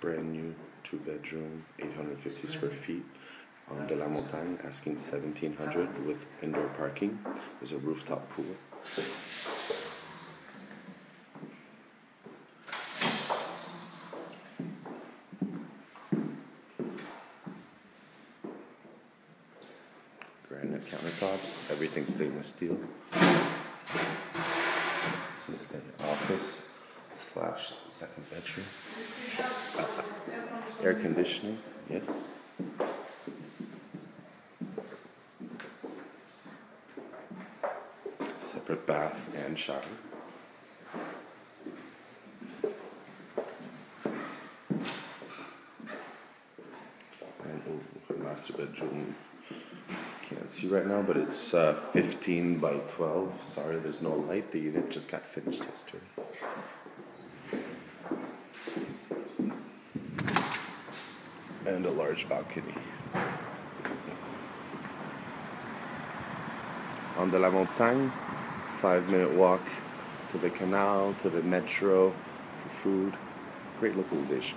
brand new two bedroom, 850 square feet on De La Montagne, asking 1700 with indoor parking. There's a rooftop pool. Granite countertops, everything stainless steel. This is the office slash second bedroom. Air conditioning, yes. Separate bath and shower. And oh, master bedroom. Can't see right now, but it's uh, 15 by 12. Sorry, there's no light. The unit just got finished yesterday. And a large balcony. On de la Montagne, five minute walk to the canal, to the metro for food. Great localization.